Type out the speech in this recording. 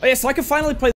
Oh yeah, so I can finally play